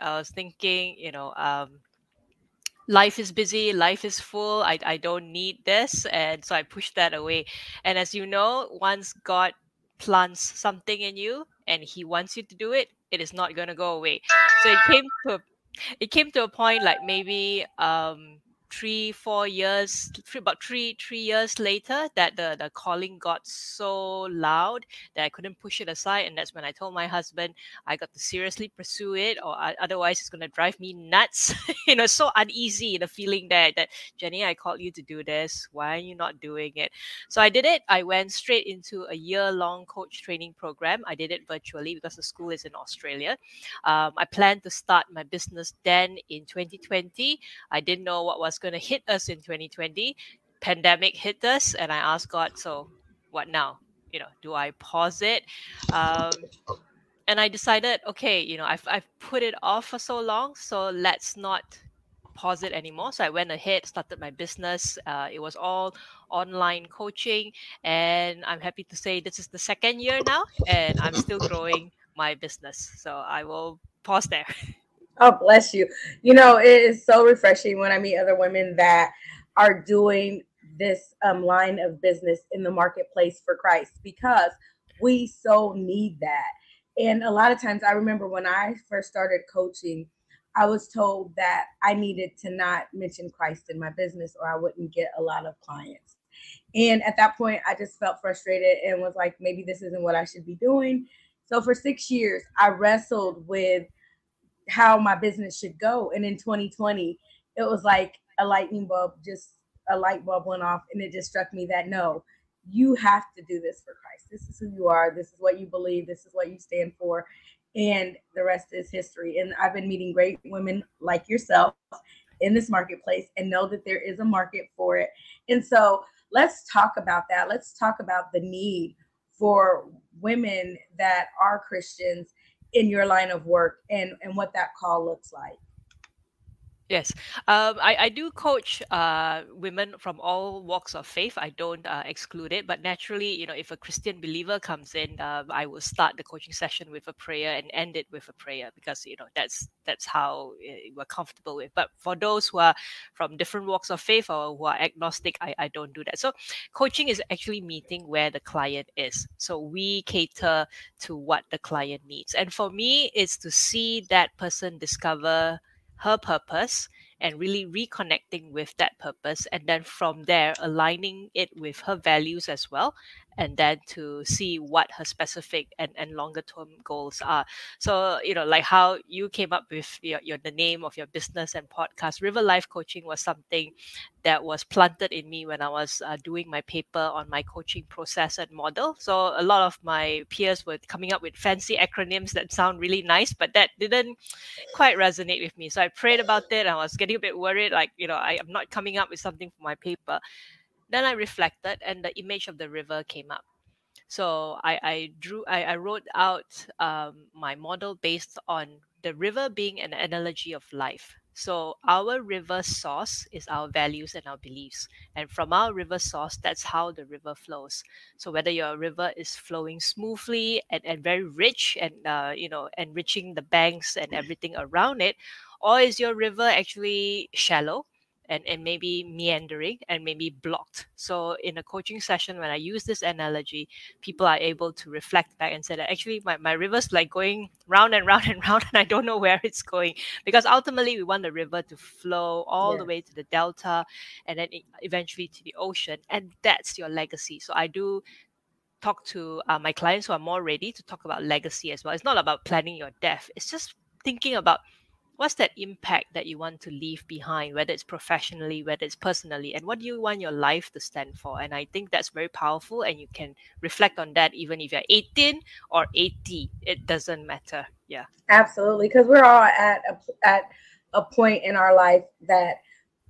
I was thinking, you know, um, life is busy, life is full. I, I don't need this. And so I pushed that away. And as you know, once God plants something in you and he wants you to do it, it is not going to go away. So it came to it came to a point like maybe um three four years three, about three three years later that the the calling got so loud that i couldn't push it aside and that's when i told my husband i got to seriously pursue it or otherwise it's going to drive me nuts you know so uneasy the feeling that that jenny i called you to do this. Why are you not doing it? So i did it. I went straight into a year long coach training program. I did it virtually because the school is in australia. Um, i planned to start my business then in 2020 i didn't know what was going to hit us in 2020 pandemic hit us and i asked god so what now? You know do i pause it? Um, and i decided okay you know I've, I've put it off for so long so let's not pause it anymore. So i went ahead started my business. Uh, it was all online coaching and i'm happy to say this is the second year now and i'm still growing my business. So i will pause there Oh, bless you. You know, it is so refreshing when I meet other women that are doing this um, line of business in the marketplace for Christ because we so need that. And a lot of times, I remember when I first started coaching, I was told that I needed to not mention Christ in my business or I wouldn't get a lot of clients. And at that point, I just felt frustrated and was like, maybe this isn't what I should be doing. So for six years, I wrestled with how my business should go. And in 2020, it was like a lightning bulb, just a light bulb went off, and it just struck me that no, you have to do this for Christ. This is who you are. This is what you believe. This is what you stand for. And the rest is history. And I've been meeting great women like yourself in this marketplace and know that there is a market for it. And so let's talk about that. Let's talk about the need for women that are Christians in your line of work and and what that call looks like Yes, um, I, I do coach uh, women from all walks of faith. I don't uh, exclude it, but naturally, you know, if a Christian believer comes in, uh, I will start the coaching session with a prayer and end it with a prayer because you know that's that's how uh, we're comfortable with. But for those who are from different walks of faith or who are agnostic, I, I don't do that. So, coaching is actually meeting where the client is. So we cater to what the client needs, and for me, it's to see that person discover her purpose and really reconnecting with that purpose and then from there aligning it with her values as well and then to see what her specific and, and longer term goals are. So you know like how you came up with your, your the name of your business and podcast river life coaching was something that was planted in me when i was uh, doing my paper on my coaching process and model. So a lot of my peers were coming up with fancy acronyms that sound really nice but that didn't quite resonate with me. So i prayed about it and i was getting a bit worried like you know I, i'm not coming up with something for my paper then I reflected, and the image of the river came up. So I, I drew, I, I wrote out um, my model based on the river being an analogy of life. So our river source is our values and our beliefs, and from our river source, that's how the river flows. So whether your river is flowing smoothly and, and very rich, and uh, you know enriching the banks and everything around it, or is your river actually shallow and, and maybe meandering and maybe blocked. So in a coaching session, when I use this analogy, people are able to reflect back and say that actually my, my river's like going round and round and round and I don't know where it's going. Because ultimately we want the river to flow all yes. the way to the delta and then eventually to the ocean. And that's your legacy. So I do talk to uh, my clients who are more ready to talk about legacy as well. It's not about planning your death. It's just thinking about what's that impact that you want to leave behind whether it's professionally whether it's personally and what do you want your life to stand for? And i think that's very powerful and you can reflect on that even if you're 18 or 80 it doesn't matter. Yeah. Absolutely because we're all at a, at a point in our life that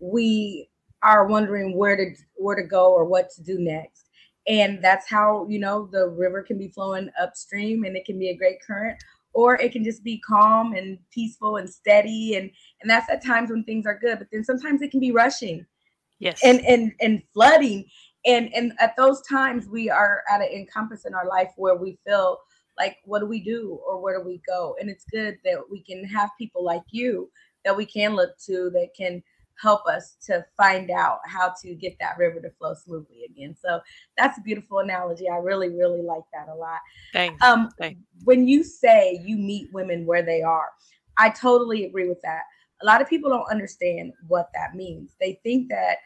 we are wondering where to where to go or what to do next. And that's how you know the river can be flowing upstream and it can be a great current or it can just be calm and peaceful and steady and and that's at times when things are good but then sometimes it can be rushing. Yes. And and and flooding. And and at those times we are at an encompass in our life where we feel like what do we do or where do we go? And it's good that we can have people like you that we can look to that can help us to find out how to get that river to flow smoothly again. So that's a beautiful analogy. I really, really like that a lot. Thanks. Um, Thanks. When you say you meet women where they are, I totally agree with that. A lot of people don't understand what that means. They think that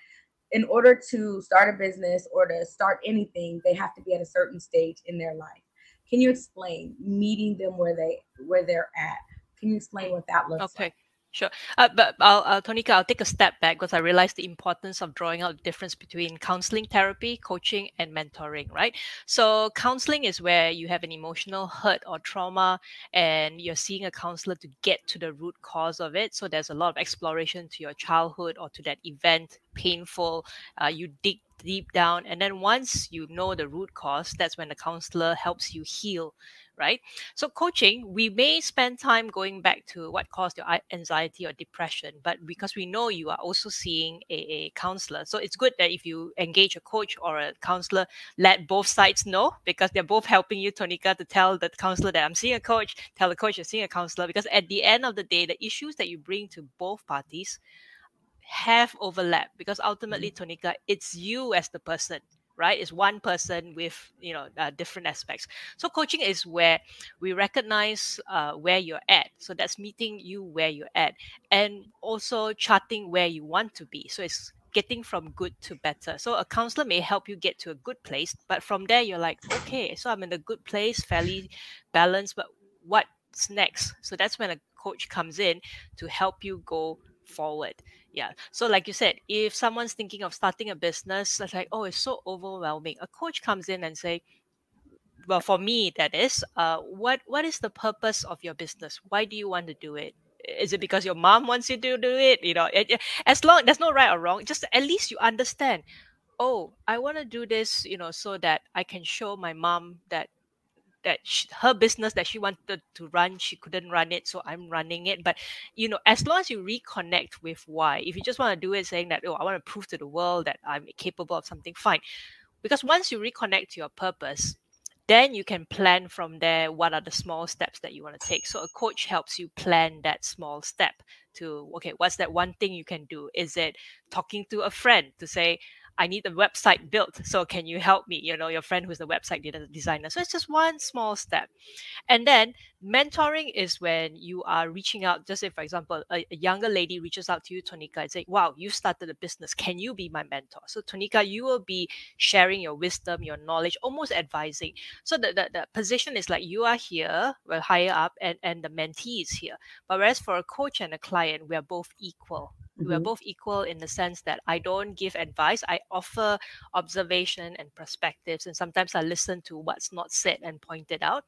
in order to start a business or to start anything, they have to be at a certain stage in their life. Can you explain meeting them where they where they're at? Can you explain what that looks okay. like? Sure. Uh, but I'll, uh, Tonika, I'll take a step back because I realized the importance of drawing out the difference between counseling therapy, coaching, and mentoring, right? So, counseling is where you have an emotional hurt or trauma and you're seeing a counselor to get to the root cause of it. So, there's a lot of exploration to your childhood or to that event, painful. Uh, you dig deep down. And then once you know the root cause, that's when the counselor helps you heal right? So coaching, we may spend time going back to what caused your anxiety or depression, but because we know you are also seeing a, a counselor, so it's good that if you engage a coach or a counselor, let both sides know because they're both helping you, Tonika, to tell the counselor that I'm seeing a coach, tell the coach you're seeing a counselor, because at the end of the day, the issues that you bring to both parties have overlap because ultimately, mm-hmm. Tonika, it's you as the person right is one person with you know uh, different aspects. So coaching is where we recognize uh, where you're at. So that's meeting you where you're at and also charting where you want to be. So it's getting from good to better. So a counselor may help you get to a good place but from there you're like okay so i'm in a good place fairly balanced but what's next? So that's when a coach comes in to help you go forward yeah. So like you said if someone's thinking of starting a business it's like oh it's so overwhelming. A coach comes in and say well for me that is uh what what is the purpose of your business? Why do you want to do it? Is it because your mom wants you to do it? You know as long there's no right or wrong just at least you understand oh i want to do this you know so that i can show my mom that that she, her business that she wanted to run she couldn't run it so i'm running it. But you know as long as you reconnect with why if you just want to do it saying that oh i want to prove to the world that i'm capable of something fine. Because once you reconnect to your purpose then you can plan from there what are the small steps that you want to take. So a coach helps you plan that small step to okay what's that one thing you can do? Is it talking to a friend to say I need the website built. So can you help me? You know, your friend who's the website designer. So it's just one small step. And then mentoring is when you are reaching out, just say, for example, a, a younger lady reaches out to you, Tonika, and say, Wow, you started a business. Can you be my mentor? So Tonika, you will be sharing your wisdom, your knowledge, almost advising. So the, the, the position is like you are here, we're higher up, and, and the mentee is here. But whereas for a coach and a client, we are both equal mm-hmm. we're both equal in the sense that I don't give advice. I offer observation and perspectives, and sometimes I listen to what's not said and pointed out.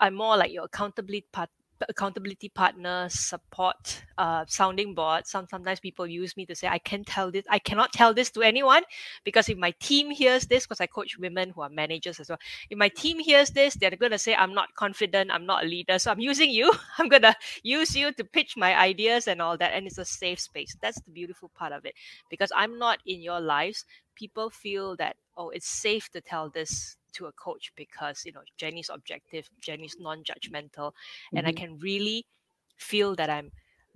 I'm more like your accountability part accountability partner support uh, sounding board. Some, sometimes people use me to say i can't tell this i cannot tell this to anyone because if my team hears this because i coach women who are managers as well. If my team hears this they're going to say i'm not confident i'm not a leader so i'm using you. I'm going to use you to pitch my ideas and all that and it's a safe space. That's the beautiful part of it. Because i'm not in your lives people feel that oh it's safe to tell this to a coach because you know Jenny's objective, Jenny's non-judgmental, mm-hmm. and I mm-hmm. can really feel that I'm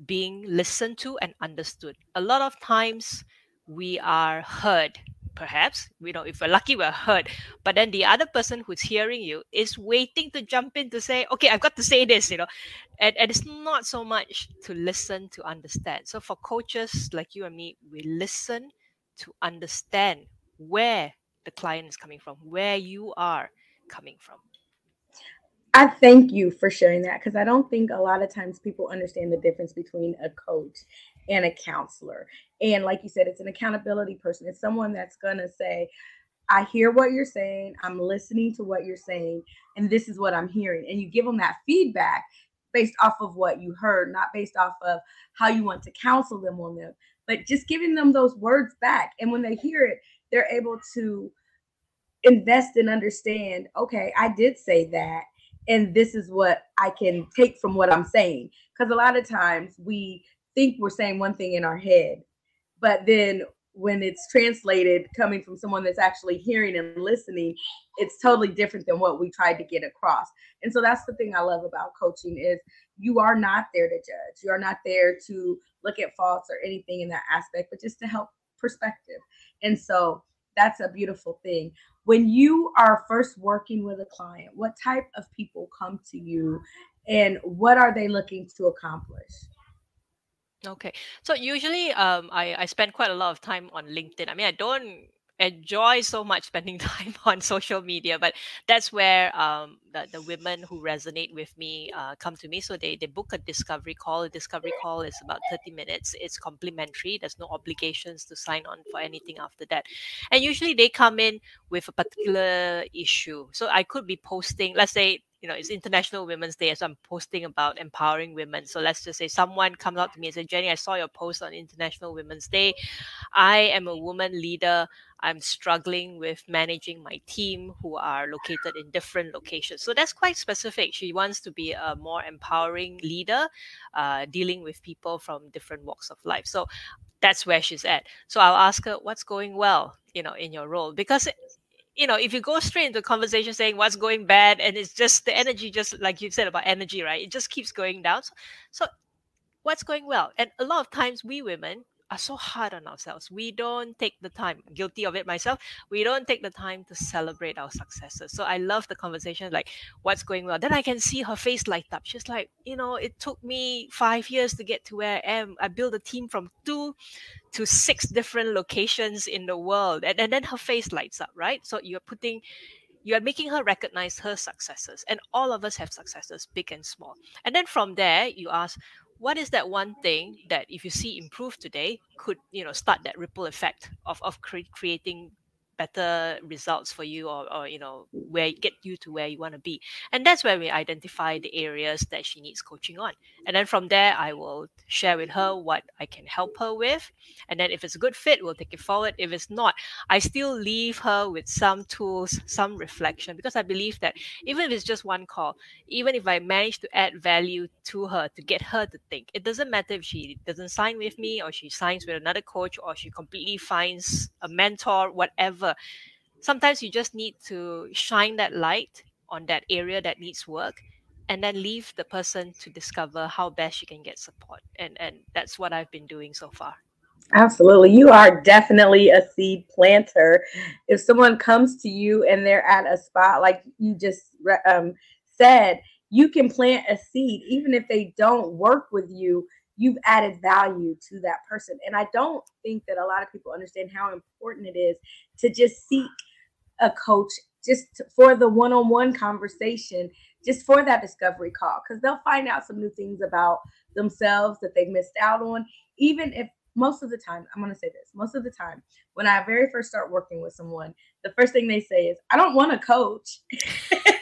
being listened to and understood. A lot of times we are heard perhaps you know if we're lucky we're heard but then the other person who's hearing you is waiting to jump in to say okay i've got to say this you know and, and it's not so much to listen to understand so for coaches like you and me we listen to understand where the client is coming from, where you are coming from. I thank you for sharing that because I don't think a lot of times people understand the difference between a coach and a counselor. And like you said, it's an accountability person. It's someone that's going to say, I hear what you're saying, I'm listening to what you're saying, and this is what I'm hearing. And you give them that feedback based off of what you heard, not based off of how you want to counsel them on them, but just giving them those words back. And when they hear it, they're able to invest and understand okay i did say that and this is what i can take from what i'm saying. Because a lot of times we think we're saying one thing in our head but then when it's translated coming from someone that's actually hearing and listening it's totally different than what we tried to get across. And so that's the thing i love about coaching is you are not there to judge. You are not there to look at faults or anything in that aspect but just to help perspective and so that's a beautiful thing when you are first working with a client what type of people come to you and what are they looking to accomplish Okay. So usually um I, I spend quite a lot of time on LinkedIn. I mean I don't enjoy so much spending time on social media, but that's where um the, the women who resonate with me uh, come to me. So they, they book a discovery call. A discovery call is about 30 minutes. It's complimentary. There's no obligations to sign on for anything after that. And usually they come in with a particular issue. So I could be posting, let's say you know, it's International Women's Day, so I'm posting about empowering women. So let's just say someone comes up to me and says, Jenny, I saw your post on International Women's Day. I am a woman leader. I'm struggling with managing my team who are located in different locations. So that's quite specific. She wants to be a more empowering leader, uh, dealing with people from different walks of life. So that's where she's at. So I'll ask her, what's going well, you know, in your role? Because you know, if you go straight into conversation saying what's going bad, and it's just the energy, just like you said about energy, right? It just keeps going down. So, so what's going well? And a lot of times, we women are so hard on ourselves. We don't take the time, guilty of it myself, we don't take the time to celebrate our successes. So I love the conversation, like what's going well. Then I can see her face light up. She's like, you know, it took me five years to get to where I am. I built a team from two to six different locations in the world. And, and then her face lights up, right? So you're putting you are making her recognize her successes and all of us have successes big and small and then from there you ask what is that one thing that if you see improve today could you know start that ripple effect of, of cre- creating better results for you or, or you know where get you to where you want to be. And that's where we identify the areas that she needs coaching on. And then from there i will share with her what i can help her with. And then if it's a good fit we'll take it forward. If it's not i still leave her with some tools some reflection because i believe that even if it's just one call even if i manage to add value to her to get her to think it doesn't matter if she doesn't sign with me or she signs with another coach or she completely finds a mentor whatever sometimes you just need to shine that light on that area that needs work and then leave the person to discover how best you can get support. And and that's what i've been doing so far. Absolutely. You are definitely a seed planter. If someone comes to you and they're at a spot like you just um, said you can plant a seed even if they don't work with you you've added value to that person. And I don't think that a lot of people understand how important it is to just seek a coach just for the one-on-one conversation, just for that discovery call, because they'll find out some new things about themselves that they've missed out on. Even if most of the time, I'm going to say this most of the time, when I very first start working with someone, the first thing they say is, I don't want a coach.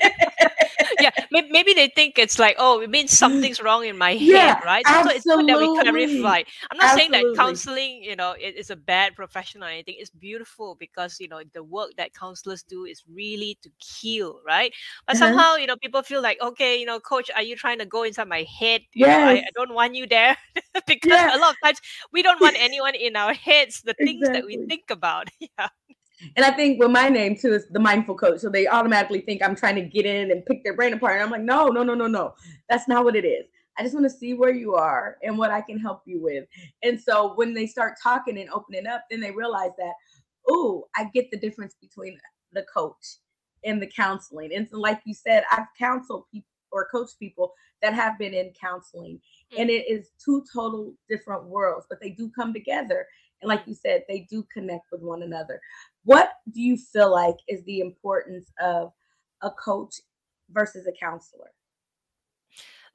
maybe they think it's like, oh, it means something's wrong in my yeah, head, right? So, it's good that we clarify. I'm not absolutely. saying that counseling, you know, it is a bad profession or anything. It's beautiful because you know the work that counselors do is really to heal, right? But uh-huh. somehow, you know, people feel like, okay, you know, coach, are you trying to go inside my head? Yeah, I, I, don't want you there because yeah. a lot of times we don't want anyone in our heads. The things exactly. that we think about, yeah. And I think with my name too is the mindful coach. So they automatically think I'm trying to get in and pick their brain apart. And I'm like, no, no, no, no, no. That's not what it is. I just want to see where you are and what I can help you with. And so when they start talking and opening up, then they realize that, oh, I get the difference between the coach and the counseling. And so, like you said, I've counseled people or coached people that have been in counseling. Mm. And it is two total different worlds, but they do come together. And like you said, they do connect with one another. What do you feel like is the importance of a coach versus a counselor?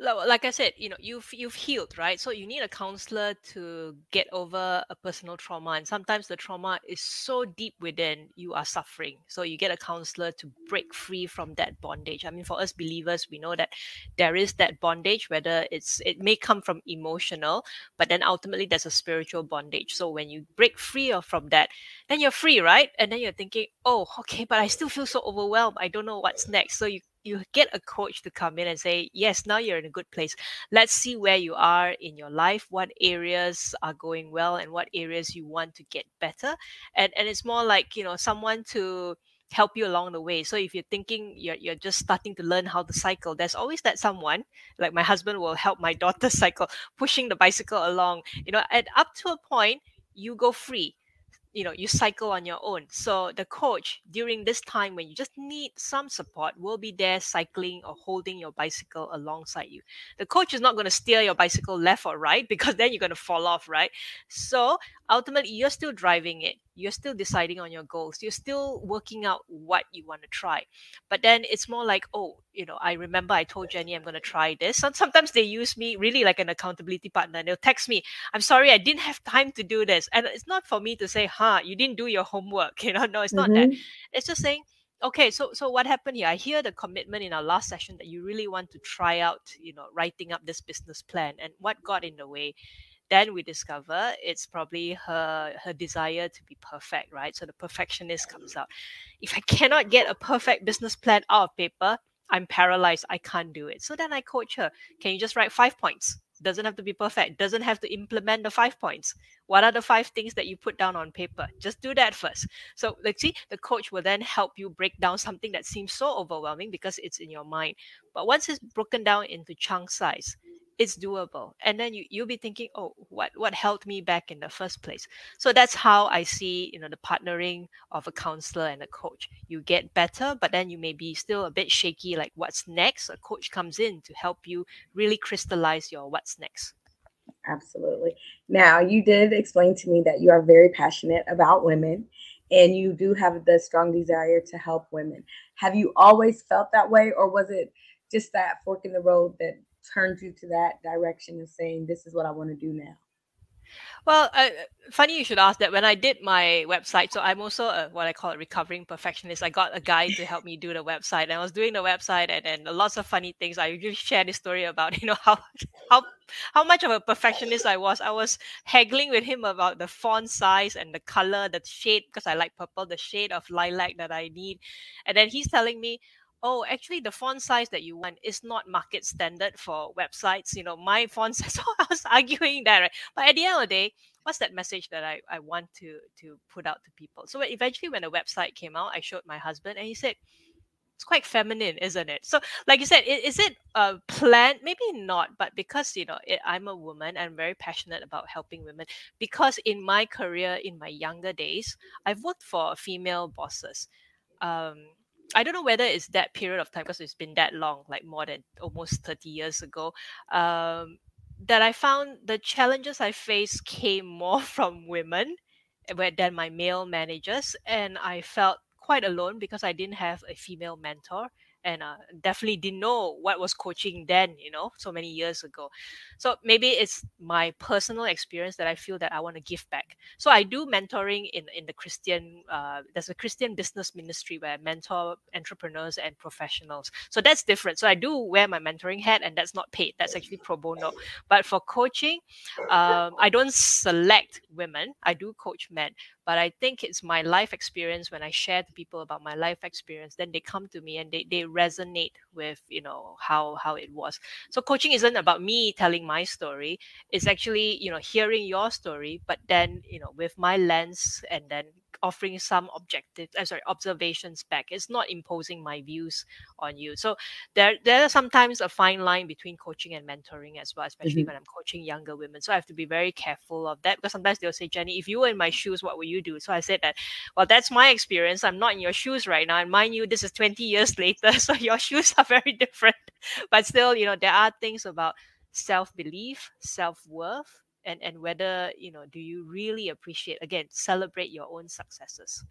Like I said, you know, you've you've healed, right? So you need a counselor to get over a personal trauma, and sometimes the trauma is so deep within you are suffering. So you get a counselor to break free from that bondage. I mean, for us believers, we know that there is that bondage, whether it's it may come from emotional, but then ultimately there's a spiritual bondage. So when you break free from that, then you're free, right? And then you're thinking, oh, okay, but I still feel so overwhelmed. I don't know what's next. So you you get a coach to come in and say yes now you're in a good place. Let's see where you are in your life what areas are going well and what areas you want to get better. And and it's more like you know someone to help you along the way. So if you're thinking you're, you're just starting to learn how to cycle there's always that someone like my husband will help my daughter cycle pushing the bicycle along you know and up to a point you go free you know you cycle on your own. So the coach during this time when you just need some support will be there cycling or holding your bicycle alongside you. The coach is not going to steer your bicycle left or right because then you're going to fall off right? So ultimately you're still driving it. You're still deciding on your goals. You're still working out what you want to try. But then it's more like oh you know i remember i told jenny i'm going to try this. And sometimes they use me really like an accountability partner. And they'll text me i'm sorry i didn't have time to do this. And it's not for me to say huh you didn't do your homework. You know no it's not Mm-hmm. that it's just saying okay so so what happened here? I hear the commitment in our last session that you really want to try out you know writing up this business plan and what got in the way then we discover it's probably her her desire to be perfect right? So the perfectionist comes out. If i cannot get a perfect business plan out of paper i'm paralyzed. I can't do it. So then i coach her can you just write five points? Doesn't have to be perfect. Doesn't have to implement the five points. What are the five things that you put down on paper? Just do that first. So like see the coach will then help you break down something that seems so overwhelming because it's in your mind. But once it's broken down into chunk size it's doable. And then you, you'll be thinking oh what what held me back in the first place? So that's how i see you know the partnering of a counselor and a coach. You get better but then you may be still a bit shaky like what's next? A coach comes in to help you really crystallize your what's next. Absolutely. Now, you did explain to me that you are very passionate about women and you do have the strong desire to help women. Have you always felt that way, or was it just that fork in the road that turned you to that direction of saying, This is what I want to do now? Well, uh, funny you should ask that. When I did my website, so I'm also a, what I call a recovering perfectionist. I got a guy to help me do the website, and I was doing the website, and and lots of funny things. I usually share this story about you know how how how much of a perfectionist I was. I was haggling with him about the font size and the color, the shade, because I like purple, the shade of lilac that I need, and then he's telling me, oh actually the font size that you want is not market standard for websites you know my font size so i was arguing that right? but at the end of the day what's that message that I, I want to to put out to people? So eventually when the website came out i showed my husband and he said it's quite feminine isn't it? So like you said is, it a plan? Maybe not but because you know it, i'm a woman and very passionate about helping women because in my career in my younger days i've worked for female bosses. Um I don't know whether it's that period of time because it's been that long, like more than almost 30 years ago, um, that I found the challenges I faced came more from women eh, than my male managers. And I felt quite alone because I didn't have a female mentor and uh, definitely didn't know what was coaching then, you know, so many years ago. So maybe it's my personal experience that I feel that I want to give back. So I do mentoring in in the Christian. Uh, there's a Christian business ministry where I mentor entrepreneurs and professionals. So that's different. So I do wear my mentoring hat, and that's not paid. That's actually pro bono. But for coaching, um, I don't select women. I do coach men but i think it's my life experience when i share to people about my life experience then they come to me and they, they resonate with you know how how it was. So coaching isn't about me telling my story. It's actually you know hearing your story but then you know with my lens and then offering some objective uh, sorry observations back. It's not imposing my views on you. So there there are sometimes a fine line between coaching and mentoring as well especially Mhm. when i'm coaching younger women. So i have to be very careful of that because sometimes they'll say jenny if you were in my shoes what would you do? So i said that well that's my experience. I'm not in your shoes right now. And mind you this is 20 years later so your shoes are very different. But still you know there are things about self-belief self-worth and and whether you know do you really appreciate again celebrate your own successes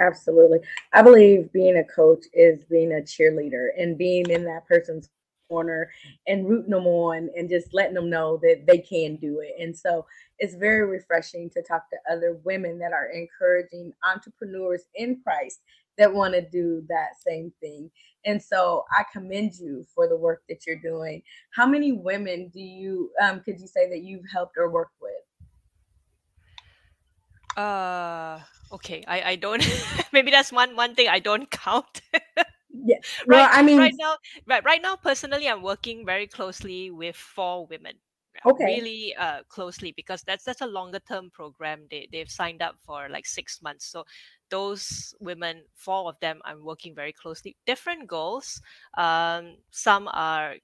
Absolutely. I believe being a coach is being a cheerleader and being in that person's corner and rooting them on and just letting them know that they can do it. And so it's very refreshing to talk to other women that are encouraging entrepreneurs in Christ that want to do that same thing. And so I commend you for the work that you're doing. How many women do you um could you say that you've helped or worked with? uh okay i i don't maybe that's one one thing i don't count Yeah. Well, right, I mean, right now, right, right now, personally, I'm working very closely with four women. Okay. Really uh, closely because that's that's a longer term program. They they've signed up for like six months. So those women, four of them, I'm working very closely. Different goals. Um, some are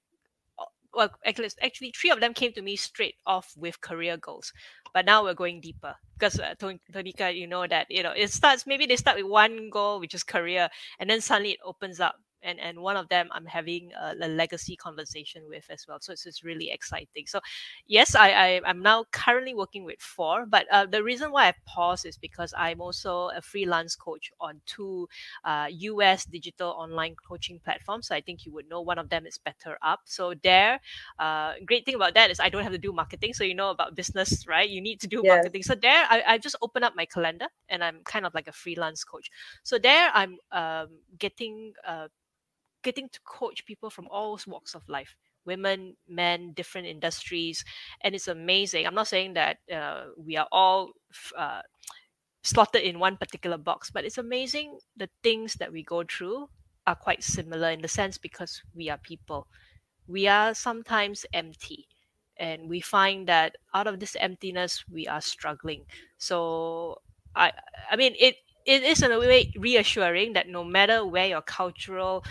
well, actually, actually, three of them came to me straight off with career goals. But now we're going deeper because uh, Tonika, you know that you know it starts. Maybe they start with one goal, which is career, and then suddenly it opens up and and one of them I'm having a, a legacy conversation with as well. So it's, it's really exciting. So yes, I, I I'm now currently working with four, but uh, the reason why I pause is because I'm also a freelance coach on two uh, US digital online coaching platforms. So I think you would know one of them is BetterUp. So there, uh, great thing about that is I don't have to do marketing. So you know about business, right? You need to do Yes. marketing. So there, I, I just open up my calendar and I'm kind of like a freelance coach. So there, I'm um, getting uh, getting to coach people from all walks of life women men different industries and it's amazing. I'm not saying that uh, we are all uh, slotted in one particular box but it's amazing the things that we go through are quite similar in the sense because we are people. We are sometimes empty and we find that out of this emptiness we are struggling. So i i mean it it is in a way reassuring that no matter where your cultural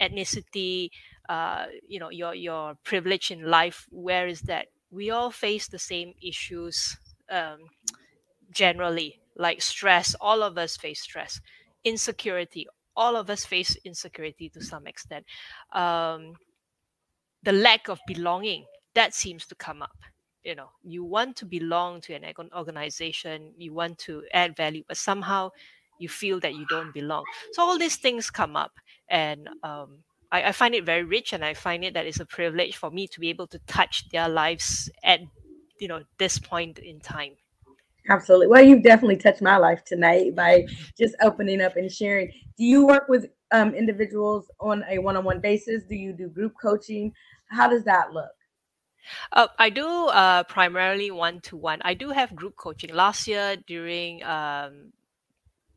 ethnicity uh you know your your privilege in life where is that? We all face the same issues um generally like stress. All of us face stress insecurity. All of us face insecurity to some extent. Um the lack of belonging that seems to come up you know. You want to belong to an organization you want to add value but somehow you feel that you don't belong. So all these things come up and um, I, I find it very rich and i find it that it's a privilege for me to be able to touch their lives at you know this point in time Absolutely. Well, you've definitely touched my life tonight by just opening up and sharing. Do you work with um, individuals on a one-on-one basis? Do you do group coaching? How does that look? uh, i do uh, primarily one-to-one i do have group coaching last year during um,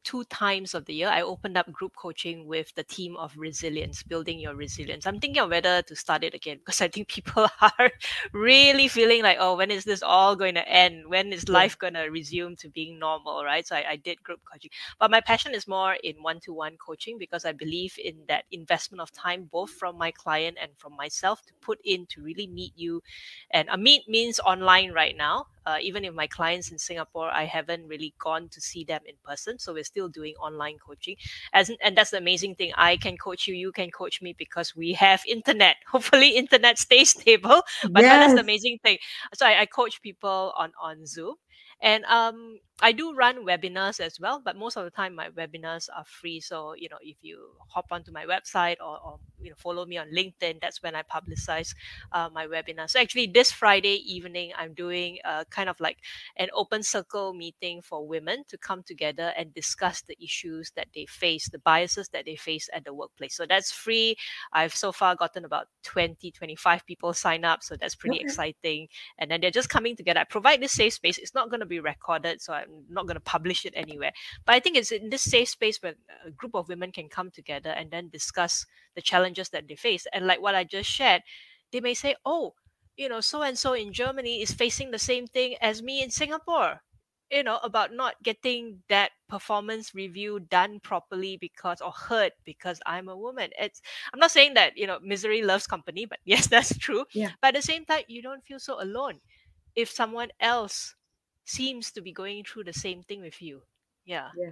two times of the year, I opened up group coaching with the team of resilience, building your resilience. I'm thinking of whether to start it again because I think people are really feeling like, oh, when is this all going to end? When is life going to resume to being normal, right? So I, I did group coaching. But my passion is more in one to one coaching because I believe in that investment of time, both from my client and from myself, to put in to really meet you. And a meet means online right now. Uh, even if my clients in Singapore, I haven't really gone to see them in person. So we're still doing online coaching. As and that's the amazing thing. I can coach you, you can coach me because we have internet. Hopefully, internet stays stable. But no, that's the amazing thing. So I, I coach people on on Zoom, and um, I do run webinars as well. But most of the time, my webinars are free. So you know, if you hop onto my website or, or you know follow me on LinkedIn, that's when I publicize uh, my webinar. So actually, this Friday evening, I'm doing a kind of like an open circle meeting for women to come together and discuss the issues that they face, the biases that they face at the workplace. So that's free. I've so far gotten about 20, 25 people sign up. So that's pretty Okay. exciting. And then they're just coming together. I provide this safe space. It's not going to be recorded, so I'm not going to publish it anywhere. But I think it's in this safe space where a group of women can come together and then discuss the challenges that they face. And like what I just shared, they may say, oh, you know, so and so in Germany is facing the same thing as me in Singapore. You know, about not getting that performance review done properly because or heard because I'm a woman. It's I'm not saying that, you know, misery loves company, but yes, that's true. Yeah. But at the same time, you don't feel so alone if someone else seems to be going through the same thing with you. Yeah. Yeah.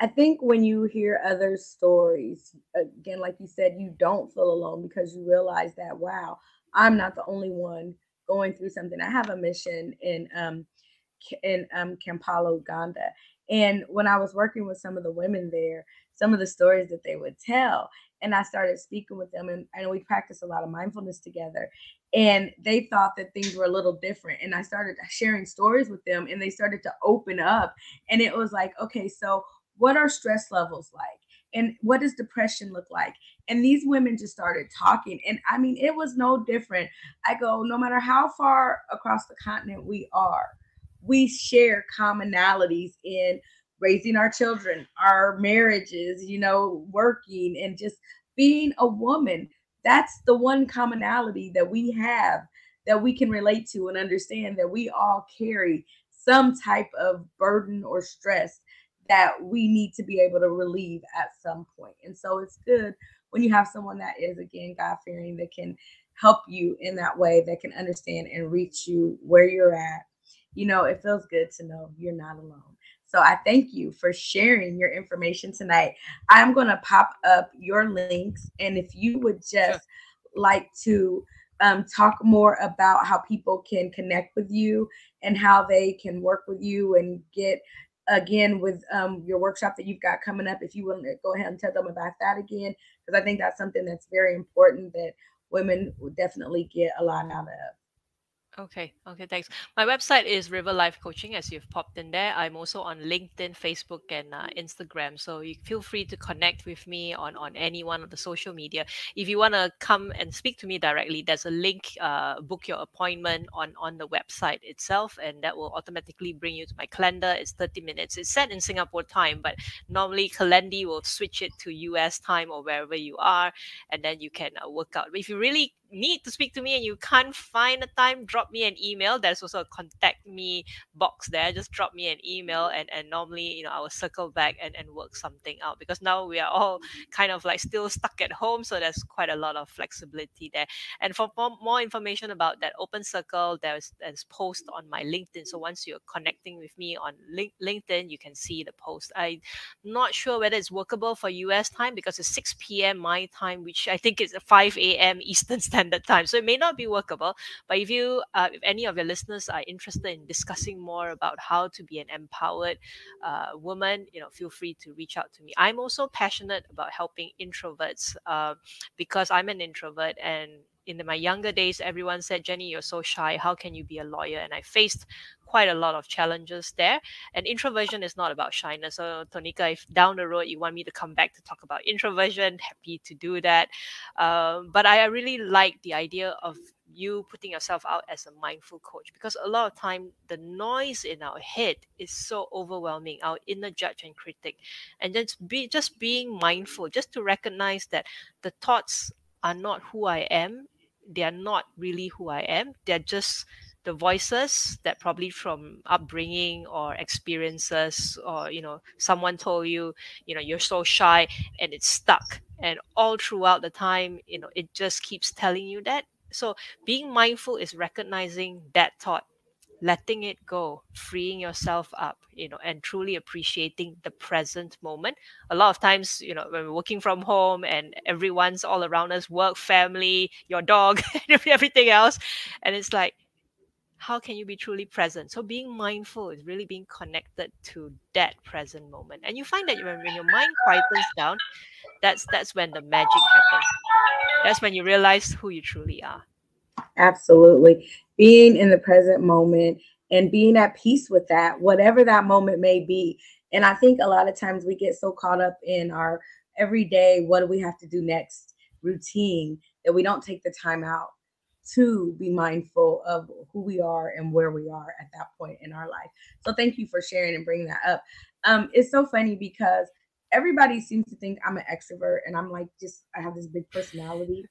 I think when you hear other stories, again, like you said, you don't feel alone because you realize that, wow, I'm not the only one going through something. I have a mission in um in um Kampala, Uganda. And when I was working with some of the women there, some of the stories that they would tell, and I started speaking with them, and, and we practiced a lot of mindfulness together. And they thought that things were a little different. And I started sharing stories with them, and they started to open up. And it was like, okay, so what are stress levels like? And what does depression look like? And these women just started talking. And I mean, it was no different. I go, no matter how far across the continent we are, we share commonalities in raising our children, our marriages, you know, working and just being a woman. That's the one commonality that we have that we can relate to and understand that we all carry some type of burden or stress that we need to be able to relieve at some point. And so it's good when you have someone that is, again, God fearing, that can help you in that way, that can understand and reach you where you're at. You know, it feels good to know you're not alone. So I thank you for sharing your information tonight. I'm going to pop up your links. And if you would just sure. like to um, talk more about how people can connect with you and how they can work with you and get again with um, your workshop that you've got coming up if you want to go ahead and tell them about that again because i think that's something that's very important that women will definitely get a lot out of Okay, okay, thanks. My website is River Life Coaching, as you've popped in there. I'm also on LinkedIn, Facebook, and uh, Instagram. So you feel free to connect with me on on any one of the social media. If you want to come and speak to me directly, there's a link. Uh, book your appointment on on the website itself, and that will automatically bring you to my calendar. It's 30 minutes. It's set in Singapore time, but normally Calendly will switch it to US time or wherever you are, and then you can uh, work out. But If you really need to speak to me and you can't find a time, drop me an email. There's also a contact me box there. Just drop me an email mm-hmm. and, and normally, you know, I will circle back and, and work something out because now we are all kind of like still stuck at home. So there's quite a lot of flexibility there. And for more, more information about that open circle, there's there's post on my LinkedIn. So once you're connecting with me on link, LinkedIn, you can see the post. I'm not sure whether it's workable for US time because it's 6 p.m. my time, which I think is 5 a.m. Eastern Standard standard time. So it may not be workable, but if you, uh, if any of your listeners are interested in discussing more about how to be an empowered uh, woman, you know, feel free to reach out to me. I'm also passionate about helping introverts uh, because I'm an introvert and in my younger days, everyone said, Jenny, you're so shy. How can you be a lawyer? And I faced quite a lot of challenges there. And introversion is not about shyness. So, Tonika, if down the road you want me to come back to talk about introversion, happy to do that. Um, but I really like the idea of you putting yourself out as a mindful coach because a lot of time the noise in our head is so overwhelming our inner judge and critic and just be just being mindful just to recognize that the thoughts are not who i am they are not really who i am. They're just the voices that probably from upbringing or experiences or you know someone told you you know you're so shy and it's stuck. And all throughout the time you know it just keeps telling you that. So being mindful is recognizing that thought letting it go freeing yourself up you know and truly appreciating the present moment a lot of times you know when we're working from home and everyone's all around us work family your dog everything else and it's like how can you be truly present? So being mindful is really being connected to that present moment. And you find that when, when your mind quietens down, that's that's when the magic happens. That's when you realize who you truly are. Absolutely. Being in the present moment and being at peace with that, whatever that moment may be. And I think a lot of times we get so caught up in our everyday, what do we have to do next routine that we don't take the time out to be mindful of who we are and where we are at that point in our life. So thank you for sharing and bringing that up. Um, it's so funny because everybody seems to think I'm an extrovert and I'm like just I have this big personality.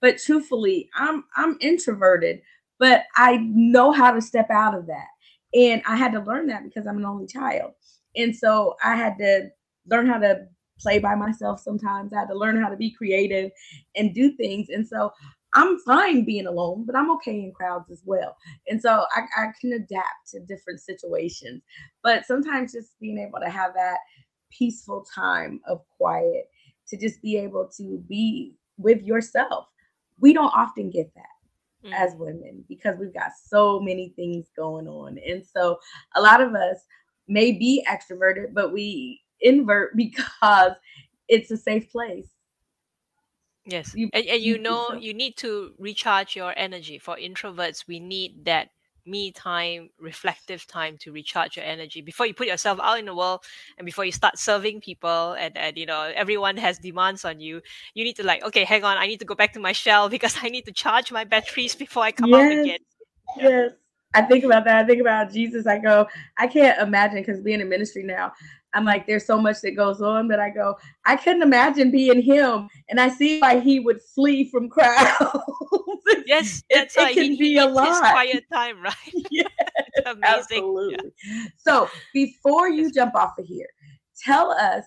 But truthfully, I'm I'm introverted, but I know how to step out of that. And I had to learn that because I'm an only child. And so I had to learn how to play by myself sometimes. I had to learn how to be creative and do things. And so I'm fine being alone, but I'm okay in crowds as well. And so I, I can adapt to different situations. But sometimes just being able to have that peaceful time of quiet, to just be able to be with yourself. We don't often get that mm. as women because we've got so many things going on. And so a lot of us may be extroverted, but we invert because it's a safe place Yes. You, and, and you know, you need to recharge your energy. For introverts, we need that me time, reflective time to recharge your energy before you put yourself out in the world and before you start serving people and, and you know everyone has demands on you. You need to like, okay, hang on, I need to go back to my shell because I need to charge my batteries before I come yes. out again. Yes. I think about that. I think about Jesus. I go, I can't imagine because being in ministry now, I'm like, there's so much that goes on, but I go, I couldn't imagine being him, and I see why he would flee from crowds. Yes, that's it, it can be a lot. quiet time, right? yeah, amazing. Absolutely. Yeah. So before you jump off of here, tell us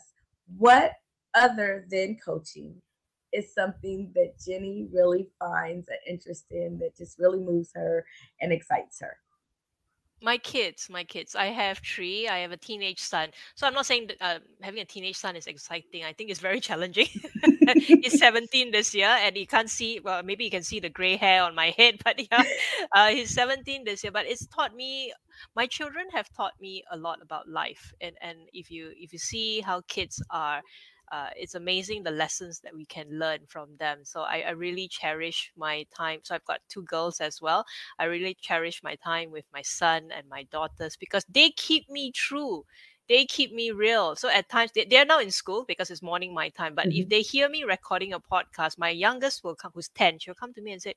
what other than coaching is something that Jenny really finds an interest in that just really moves her and excites her my kids my kids i have three i have a teenage son. So i'm not saying that uh, having a teenage son is exciting i think it's very challenging. He's 17 this year and you can't see well maybe you can see the gray hair on my head but yeah uh, he's 17 this year but it's taught me my children have taught me a lot about life and and if you if you see how kids are uh, it's amazing the lessons that we can learn from them. So I, I really cherish my time. So I've got two girls as well. I really cherish my time with my son and my daughters because they keep me true they keep me real. So at times they, they're now in school because it's morning my time. But mm-hmm. if they hear me recording a podcast, my youngest will come, who's 10, she'll come to me and say,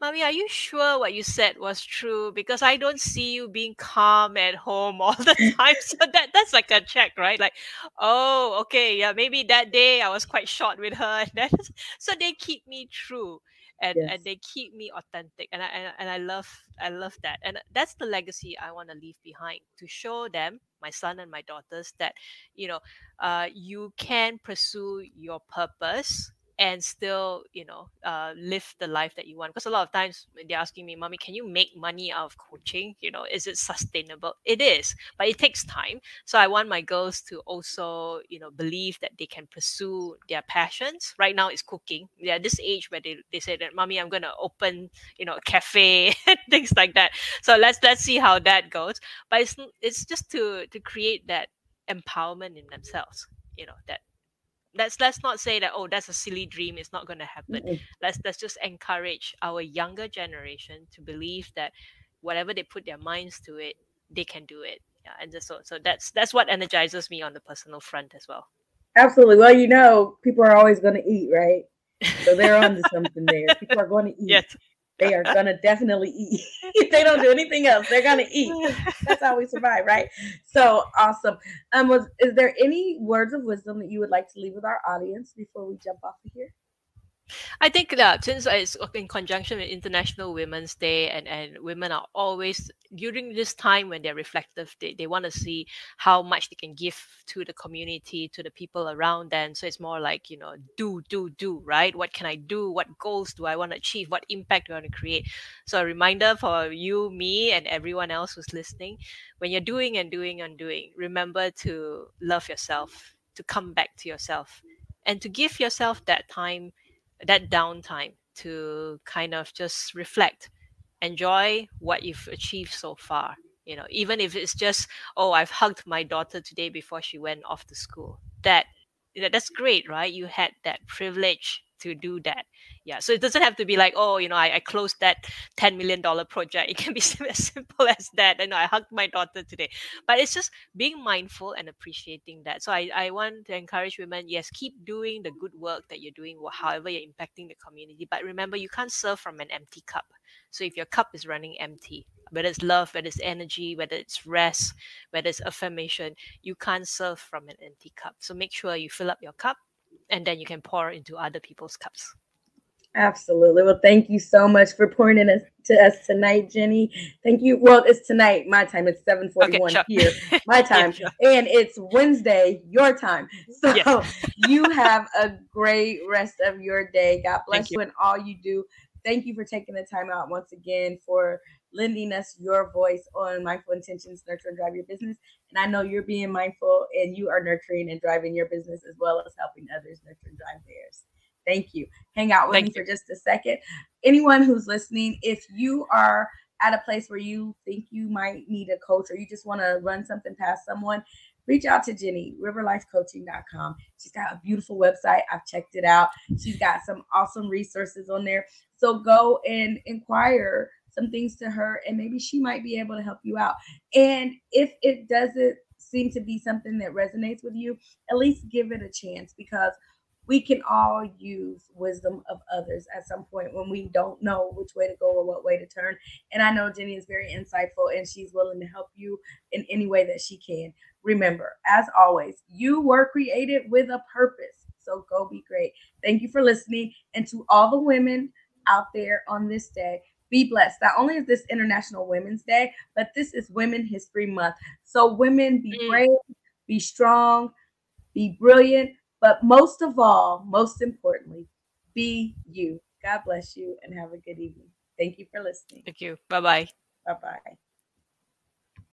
Mommy, are you sure what you said was true? Because I don't see you being calm at home all the time. so that that's like a check, right? Like, oh, okay, yeah, maybe that day I was quite short with her. And then, so they keep me true and, yes. and they keep me authentic. And I and, and I love I love that. And that's the legacy I want to leave behind to show them, my son and my daughters, that you know, uh, you can pursue your purpose and still you know uh, live the life that you want. Because a lot of times they're asking me mommy can you make money out of coaching? You know is it sustainable? It is but it takes time. So i want my girls to also you know believe that they can pursue their passions. Right now it's cooking. They're at this age where they, they say that mommy i'm gonna open you know a cafe things like that. So let's let's see how that goes. But it's it's just to to create that empowerment in themselves you know that let's let's not say that oh that's a silly dream it's not going to happen. Mm-hmm. let's let's just encourage our younger generation to believe that whatever they put their minds to it they can do it. Yeah and just so so that's that's what energizes me on the personal front as well. Absolutely. Well you know people are always going to eat right? So they're onto something there. People are going to eat. yes they are gonna definitely eat. if they don't do anything else, they're gonna eat. That's how we survive, right? So awesome. Um, was is there any words of wisdom that you would like to leave with our audience before we jump off of here? I think that since it's in conjunction with International Women's Day and, and women are always during this time when they're reflective, they, they want to see how much they can give to the community, to the people around them. So it's more like, you know, do, do, do, right? What can I do? What goals do I want to achieve? What impact do I want to create? So a reminder for you, me, and everyone else who's listening, when you're doing and doing and doing, remember to love yourself, to come back to yourself, and to give yourself that time that downtime to kind of just reflect enjoy what you've achieved so far you know even if it's just oh i've hugged my daughter today before she went off to school. That that's great right? You had that privilege to do that. Yeah so it doesn't have to be like oh you know i, I closed that 10 million dollar project. It can be as simple as that. And i hugged my daughter today. But it's just being mindful and appreciating that. So I, I want to encourage women yes keep doing the good work that you're doing however you're impacting the community. But remember you can't serve from an empty cup. So if your cup is running empty whether it's love whether it's energy whether it's rest whether it's affirmation you can't serve from an empty cup. So make sure you fill up your cup and then you can pour into other people's cups. Absolutely. Well, thank you so much for pouring in to us tonight, Jenny. Thank you. Well, it's tonight, my time. It's 741 okay, sure. here, my time. yeah, sure. And it's Wednesday, your time. So yes. you have a great rest of your day. God bless you. you and all you do. Thank you for taking the time out once again for lending us your voice on mindful intentions, nurture and drive your business. And I know you're being mindful and you are nurturing and driving your business as well as helping others nurture and drive theirs. Thank you. Hang out with Thank me you. for just a second. Anyone who's listening, if you are at a place where you think you might need a coach or you just want to run something past someone, reach out to Jenny, riverlifecoaching.com. She's got a beautiful website. I've checked it out. She's got some awesome resources on there. So go and inquire some things to her and maybe she might be able to help you out. And if it doesn't seem to be something that resonates with you, at least give it a chance because we can all use wisdom of others at some point when we don't know which way to go or what way to turn. And I know Jenny is very insightful and she's willing to help you in any way that she can. Remember, as always, you were created with a purpose. So go be great. Thank you for listening. And to all the women out there on this day, be blessed. Not only is this International Women's Day, but this is Women History Month. So, women, be mm. brave, be strong, be brilliant, but most of all, most importantly, be you. God bless you and have a good evening. Thank you for listening. Thank you. Bye bye. Bye bye.